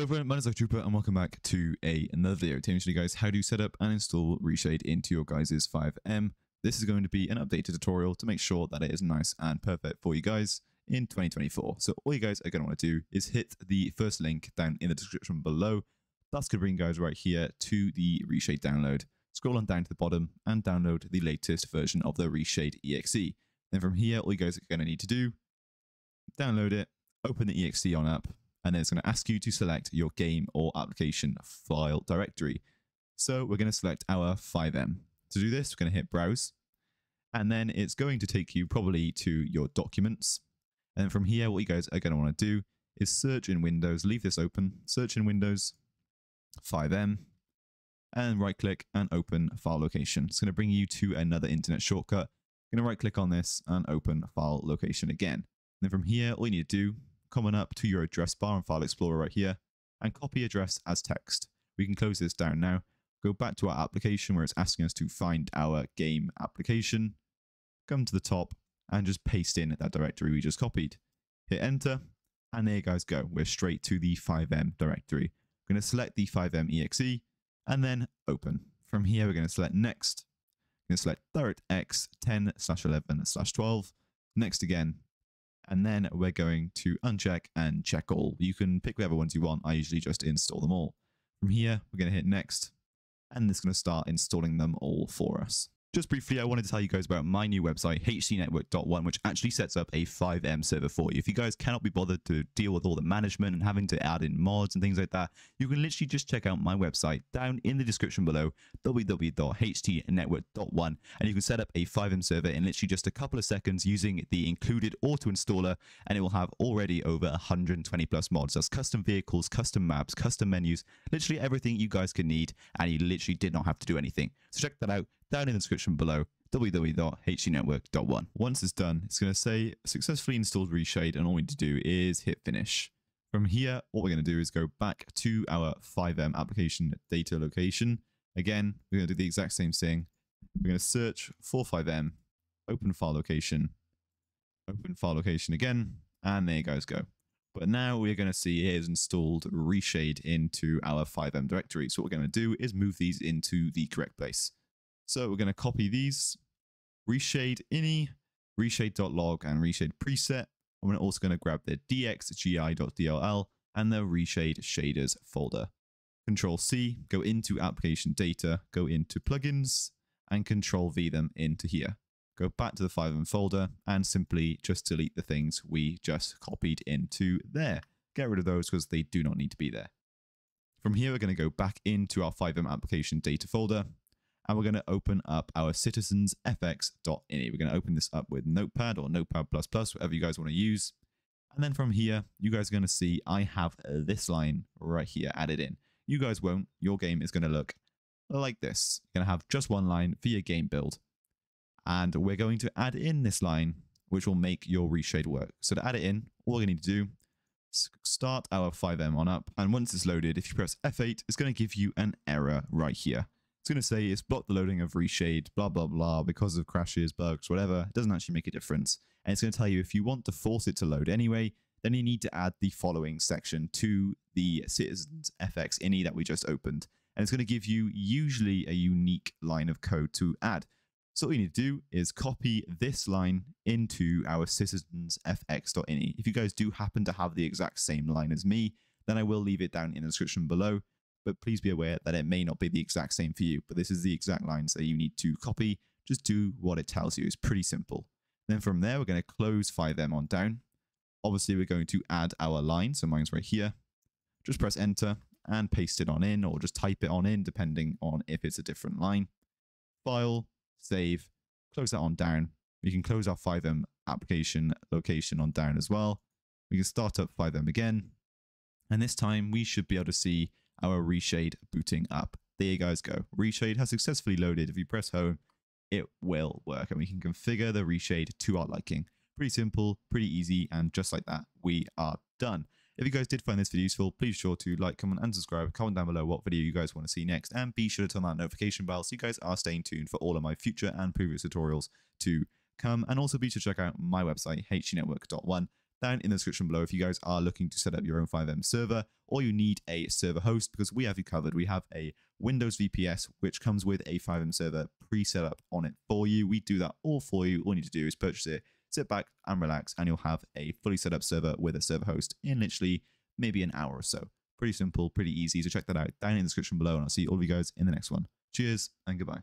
Hello everyone, my name is Trooper and welcome back to a, another video teaching you guys how to set up and install Reshade into your guys' FiveM. This is going to be an updated tutorial to make sure that it is nice and perfect for you guys in 2024. So all you guys are going to want to do is hit the first link down in the description below. That's going to bring you guys right here to the Reshade download. Scroll on down to the bottom and download the latest version of the Reshade EXE. Then from here, all you guys are going to need to do, download it, open the EXE on up, and then it's going to ask you to select your game or application file directory. So we're going to select our FiveM. To do this, we're going to hit browse, and then it's going to take you probably to your documents. And from here, what you guys are going to want to do is search in Windows, leave this open, search in Windows, FiveM, and right click and open file location. It's going to bring you to another internet shortcut. You're going to right click on this and open file location again. And then from here, all you need to do coming up to your address bar in File Explorer right here and copy address as text. We can close this down now. Go back to our application where it's asking us to find our game application. Come to the top and just paste in that directory we just copied. Hit enter and there you guys go. We're straight to the FiveM directory. We're going to select the FiveM exe and then open. From here, we're going to select next. Going to select DirectX 10 slash 11 slash 12. Next again, and then we're going to uncheck and check all. You can pick whatever ones you want. I usually just install them all. From here, we're going to hit next, and it's going to start installing them all for us. Just briefly, I wanted to tell you guys about my new website, htnetwork.one, which actually sets up a FiveM server for you. If you guys cannot be bothered to deal with all the management and having to add in mods and things like that, you can literally just check out my website down in the description below, www.htnetwork.one, and you can set up a FiveM server in literally just a couple of seconds using the included auto installer, and it will have already over 120 plus mods. That's custom vehicles, custom maps, custom menus, literally everything you guys can need, and you literally did not have to do anything. So check that out down in the description below www.htnetwork.one. Once it's done, it's going to say successfully installed Reshade and all we need to do is hit finish. From here, what we're going to do is go back to our FiveM application data location. Again, we're going to do the exact same thing. We're going to search for FiveM, open file location, open file location again, and there you guys go. But now we're going to see it is installed Reshade into our FiveM directory. So what we're going to do is move these into the correct place. So we're going to copy these, reshade ini, reshade.log, and reshade preset. And we're also going to grab the dxgi.dll and the reshade shaders folder. Control C, go into application data, go into plugins, and Control V them into here. Go back to the FiveM folder and simply just delete the things we just copied into there. Get rid of those because they do not need to be there. From here, we're going to go back into our FiveM application data folder and we're going to open up our citizensfx.ini. We're going to open this up with Notepad or Notepad++, whatever you guys want to use. And then from here, you guys are going to see I have this line right here added in. You guys won't. Your game is going to look like this. You're going to have just one line for your game build. And we're going to add in this line, which will make your reshade work. So to add it in, all we need to do start our FiveM on up. And once it's loaded, if you press F8, it's going to give you an error right here. It's going to say it's blocked the loading of Reshade, blah, blah, blah, because of crashes, bugs, whatever. It doesn't actually make a difference. And it's going to tell you if you want to force it to load anyway, then you need to add the following section to the Citizens FX ini that we just opened. And it's going to give you usually a unique line of code to add. So all you need to do is copy this line into our Citizens FX.ini. If you guys do happen to have the exact same line as me, then I will leave it down in the description below but please be aware that it may not be the exact same for you. But this is the exact lines that you need to copy. Just do what it tells you. It's pretty simple. Then from there, we're going to close FiveM on down. Obviously, we're going to add our line. So mine's right here. Just press enter and paste it on in or just type it on in depending on if it's a different line. File, save, close that on down. We can close our FiveM application location on down as well. We can start up FiveM again. And this time we should be able to see our reshade booting up. There you guys go. Reshade has successfully loaded. If you press home, it will work and we can configure the reshade to our liking. Pretty simple, pretty easy, and just like that, we are done. If you guys did find this video useful, please be sure to like, comment, and subscribe. Comment down below what video you guys want to see next, and be sure to turn that notification bell so you guys are staying tuned for all of my future and previous tutorials to come. And also be sure to check out my website, htnetwork.one, down in the description below if you guys are looking to set up your own FiveM server or you need a server host because we have you covered. We have a Windows VPS, which comes with a FiveM server pre-set up on it for you. We do that all for you. All you need to do is purchase it, sit back and relax, and you'll have a fully set up server with a server host in literally maybe an hour or so. Pretty simple, pretty easy. So check that out down in the description below, and I'll see all of you guys in the next one. Cheers and goodbye.